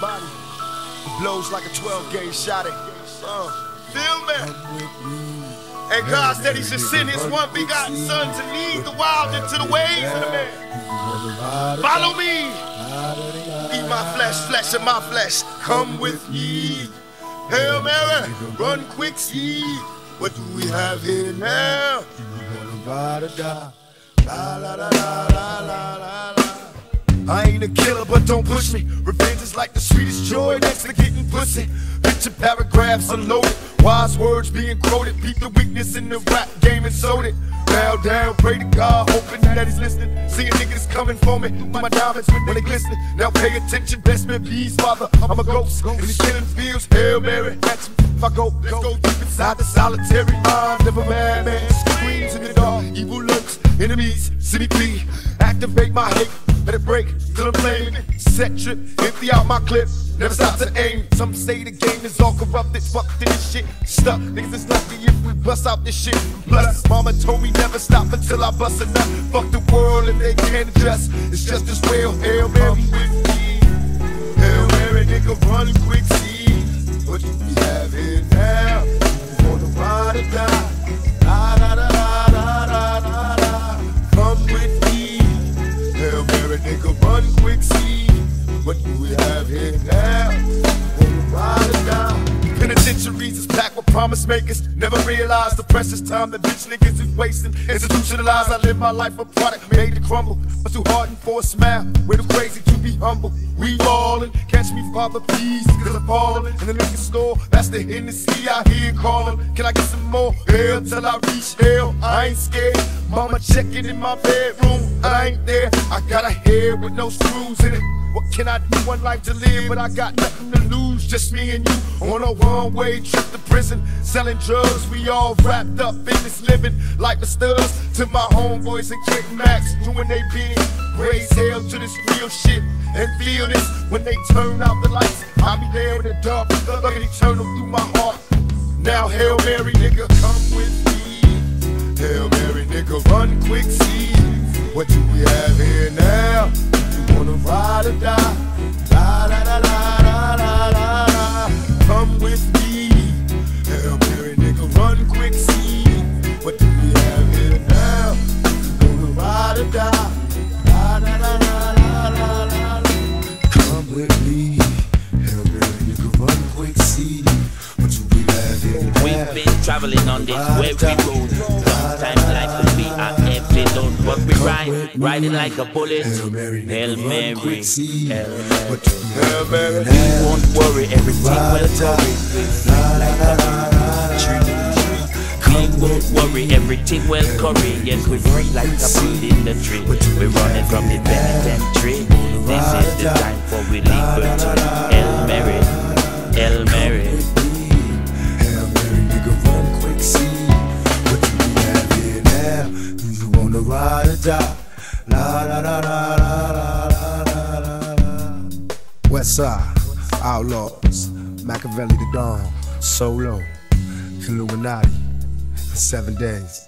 body. It blows like a 12 gauge shot. It. Uh, feel me? And God said he should send his one begotten son to lead the wild into the ways of the man. Follow me. Eat my flesh, flesh of my flesh. Come with me. Hail Mary, run quick, see. What do we have here now? La la la la la la la. I ain't a killer, but don't push me. Revenge is like the sweetest joy next to getting pussy. Picture paragraphs unloaded, wise words being quoted. Beat the weakness in the rap game and sold it. Bow down, pray to God, hoping that he's listening. Seeing niggas coming for me, my diamonds when they glisten. Now pay attention, best me peace, father. I'm a ghost in these killing fields. Hail Mary, me if I go. Let's go deep inside the solitary mind of a madman. Screams in the dark, evil looks, enemies, me be. Activate my hate. Let it break till I'm. Set trip, empty out my clip. Never stop to aim. Some say the game is all corrupted, fucked in this shit. Stuck, niggas is lucky if we bust out this shit. Plus, mama told me never stop until I bust nut. Fuck the world and they can't adjust. It's just as real. Hail Mary. Hail Mary, nigga, run quick, see. Do we have here now? You wanna ride or die? What do we have here now? Penitentiaries is packed with promise makers. Never realize the precious time that bitch niggas is wasting. Institutionalized, I live my life a product made to crumble. But too hardened for a smile. Way too crazy to be humble. We ballin', catch me, father, please, cause I'm falling. In the liquor store, that's the Hennessy I hear calling. Can I get some more? Hell till I reach hell. I ain't scared. Mama checking in my bedroom. I ain't there. I got a head with no screws in it. What can I do? One life to live, but I got nothing to lose. Just me and you on a one-way trip to prison, selling drugs. We all wrapped up in this living like the studs. To my homeboys and Max, doing they bid. Raise hell to this real shit and feel this when they turn out the lights. I'll be there in the dark, looking eternal through my heart. Now, Hail Mary, nigga, come with me. Hail Mary, nigga, run quick, see. What do we have here now? Ride or die? Been on this weary road. Sometimes life will be a heavy load, but we ride, riding like a bullet. Hail Mary, Hail Mary, run quick, see. Hail Mary. We? We won't worry, everything will cover. We won't worry, everything will curry. Yes, we're free like a bird in the tree. We're running from the penitentiary. This is the time for we liberty. Hail Mary, Hail Mary. Hail Mary, nigga, quick, see. What we have here now? Do you wanna ride or die? La la la la la la la la la la. West Side, Outlawz, Makaveli the Don, Solo, Illuminati, Seven Days.